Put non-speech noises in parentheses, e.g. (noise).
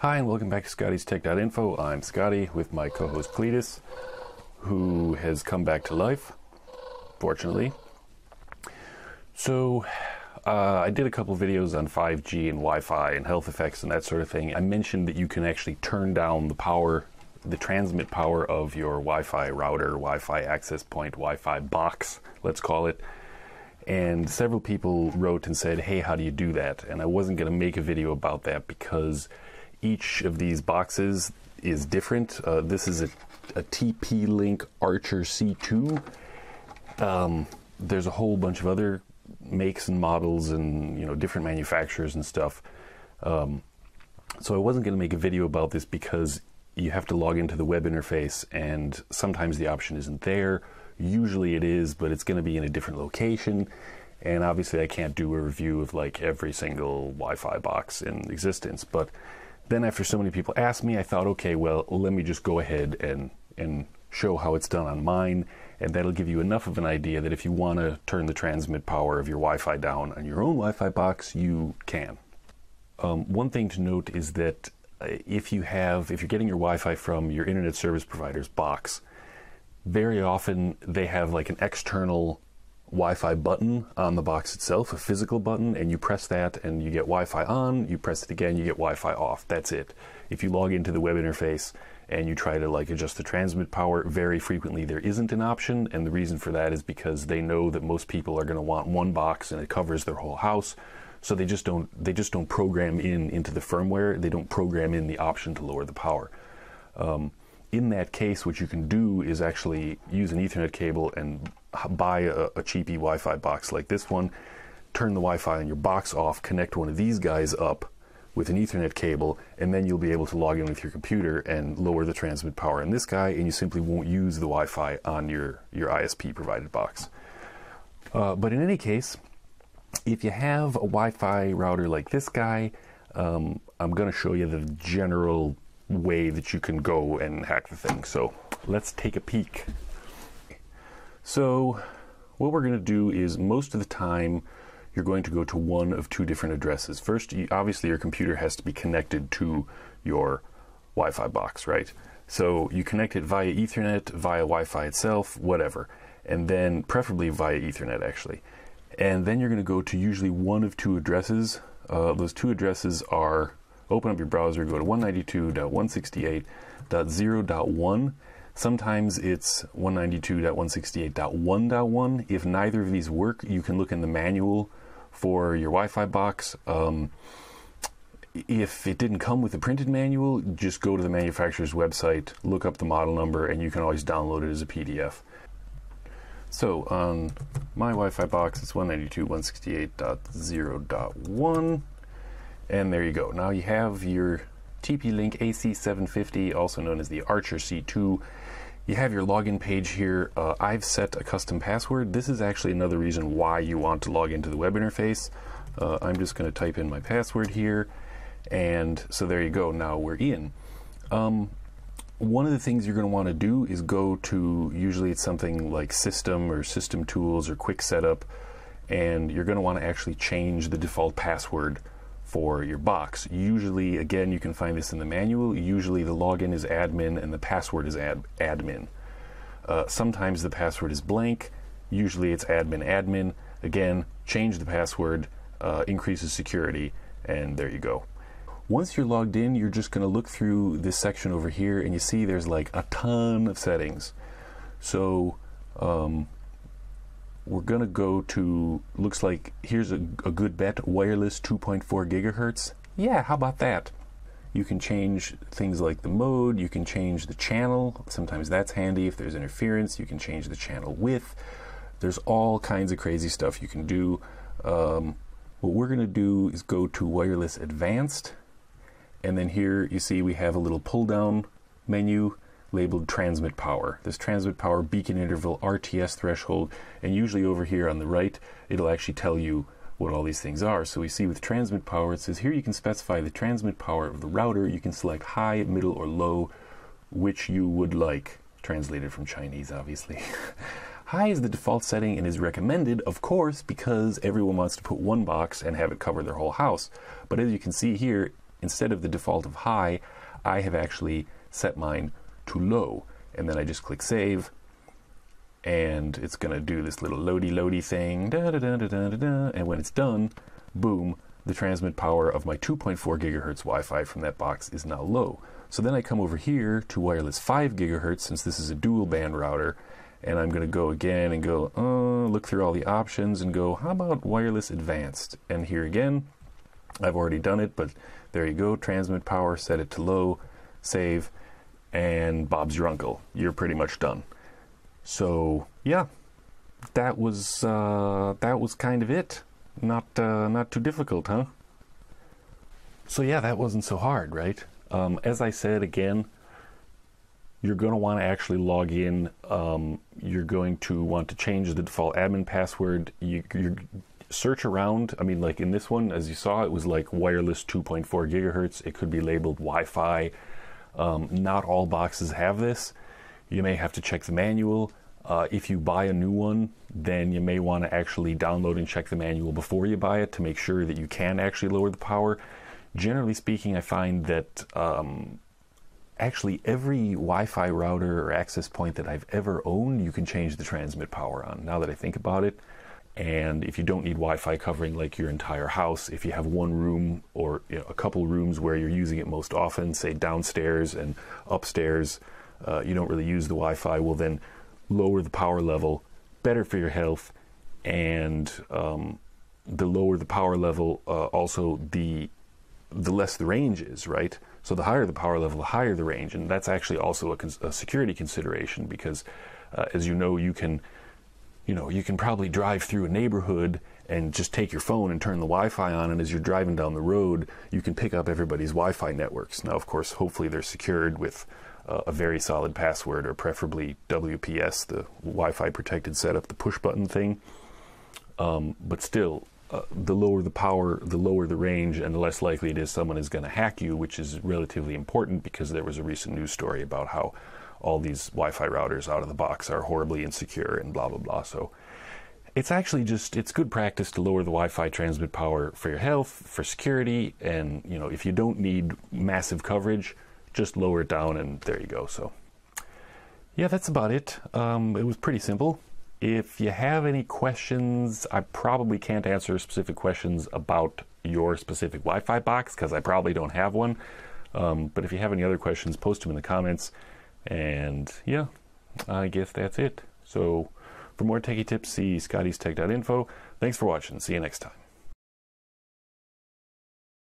Hi, and welcome back to ScottiesTech.Info. I'm Scotty with my co host Cletus, who has come back to life, fortunately. So, uh, I did a couple videos on 5G and Wi Fi and health effects and that sort of thing. I mentioned that you can actually turn down the power, the transmit power of your Wi Fi router, Wi Fi access point, Wi Fi box, let's call it. And several people wrote and said, hey, how do you do that? And I wasn't going to make a video about that because each of these boxes is different. Uh, this is a, a TP Link Archer C2. Um, there's a whole bunch of other makes and models and you know different manufacturers and stuff. Um, so I wasn't going to make a video about this because you have to log into the web interface and sometimes the option isn't there. Usually it is, but it's going to be in a different location. And obviously I can't do a review of like every single Wi-Fi box in existence. But then after so many people asked me, I thought, okay, well, let me just go ahead and and show how it's done on mine, and that'll give you enough of an idea that if you want to turn the transmit power of your Wi-Fi down on your own Wi-Fi box, you can. Um, one thing to note is that uh, if you have, if you're getting your Wi-Fi from your internet service provider's box, very often they have like an external Wi-Fi button on the box itself, a physical button, and you press that and you get Wi-Fi on. You press it again, you get Wi-Fi off. That's it. If you log into the web interface and you try to like adjust the transmit power, very frequently there isn't an option, and the reason for that is because they know that most people are going to want one box and it covers their whole house. So they just don't they just don't program in into the firmware. They don't program in the option to lower the power. Um, in that case, what you can do is actually use an Ethernet cable and buy a, a cheapy Wi-Fi box like this one, turn the Wi-Fi on your box off, connect one of these guys up with an Ethernet cable, and then you'll be able to log in with your computer and lower the transmit power in this guy, and you simply won't use the Wi-Fi on your, your ISP provided box. Uh, but in any case, if you have a Wi-Fi router like this guy, um, I'm going to show you the general way that you can go and hack the thing. So let's take a peek. So what we're going to do is most of the time you're going to go to one of two different addresses. First, you, obviously your computer has to be connected to your Wi-Fi box, right? So you connect it via Ethernet, via Wi-Fi itself, whatever, and then preferably via Ethernet actually. And then you're going to go to usually one of two addresses. Uh, those two addresses are open up your browser, go to 192.168.0.1. Sometimes it's 192.168.1.1. If neither of these work, you can look in the manual for your Wi Fi box. Um, if it didn't come with a printed manual, just go to the manufacturer's website, look up the model number, and you can always download it as a PDF. So on my Wi-Fi box, it's 192.168.0.1. And there you go. Now you have your TP-Link AC750, also known as the Archer C2. You have your login page here. Uh, I've set a custom password. This is actually another reason why you want to log into the web interface. Uh, I'm just going to type in my password here. And so there you go. Now we're in. Um, one of the things you're going to want to do is go to, usually it's something like System or System Tools or Quick Setup, and you're going to want to actually change the default password for your box. Usually, again, you can find this in the manual. Usually, the login is admin and the password is ad- admin. Uh, sometimes the password is blank. Usually, it's admin admin. Again, change the password, uh, increases security, and there you go. Once you're logged in, you're just going to look through this section over here, and you see there's like a ton of settings. So, um, we're going to go to, looks like here's a, a good bet wireless 2.4 gigahertz. Yeah, how about that? You can change things like the mode, you can change the channel. Sometimes that's handy if there's interference. You can change the channel width. There's all kinds of crazy stuff you can do. Um, what we're going to do is go to wireless advanced. And then here you see we have a little pull down menu labeled transmit power. This transmit power beacon interval RTS threshold, and usually over here on the right, it'll actually tell you what all these things are. So we see with transmit power, it says here you can specify the transmit power of the router. You can select high, middle, or low, which you would like. Translated from Chinese, obviously. (laughs) high is the default setting and is recommended, of course, because everyone wants to put one box and have it cover their whole house. But as you can see here, instead of the default of high, I have actually set mine to low. And then I just click save, and it's going to do this little loady loady thing. Da, da, da, da, da, da, and when it's done, boom, the transmit power of my 2.4 gigahertz Wi Fi from that box is now low. So then I come over here to wireless 5 gigahertz since this is a dual band router. And I'm going to go again and go, uh, look through all the options and go, how about wireless advanced? And here again, I've already done it, but there you go. Transmit power, set it to low, save, and Bob's your uncle. You're pretty much done. So yeah, that was uh, that was kind of it. Not uh, not too difficult, huh? So yeah, that wasn't so hard, right? Um, as I said again, you're going to want to actually log in. Um, you're going to want to change the default admin password. You, you search around. I mean, like in this one, as you saw, it was like wireless 2.4 gigahertz. It could be labeled Wi-Fi. Um, not all boxes have this. You may have to check the manual. Uh, if you buy a new one, then you may want to actually download and check the manual before you buy it to make sure that you can actually lower the power. Generally speaking, I find that um, actually every Wi-Fi router or access point that I've ever owned, you can change the transmit power on. Now that I think about it, and if you don't need Wi-Fi covering like your entire house, if you have one room or you know, a couple rooms where you're using it most often, say downstairs and upstairs, uh, you don't really use the Wi-Fi. Well, then lower the power level, better for your health, and um, the lower the power level, uh, also the the less the range is, right? So the higher the power level, the higher the range, and that's actually also a, a security consideration because, uh, as you know, you can, you know, you can probably drive through a neighborhood and just take your phone and turn the Wi-Fi on, and as you're driving down the road, you can pick up everybody's Wi-Fi networks. Now, of course, hopefully they're secured with uh, a very solid password, or preferably WPS, the Wi-Fi protected setup, the push button thing. Um, but still, uh, the lower the power, the lower the range, and the less likely it is someone is going to hack you, which is relatively important because there was a recent news story about how all these Wi-Fi routers out of the box are horribly insecure and blah blah blah. So it's actually just it's good practice to lower the Wi-Fi transmit power for your health, for security, and you know if you don't need massive coverage, just lower it down and there you go. So yeah, that's about it. Um, it was pretty simple. If you have any questions, I probably can't answer specific questions about your specific Wi Fi box because I probably don't have one. Um, but if you have any other questions, post them in the comments. And yeah, I guess that's it. So for more techie tips, see scottiestech.info. Thanks for watching. See you next time.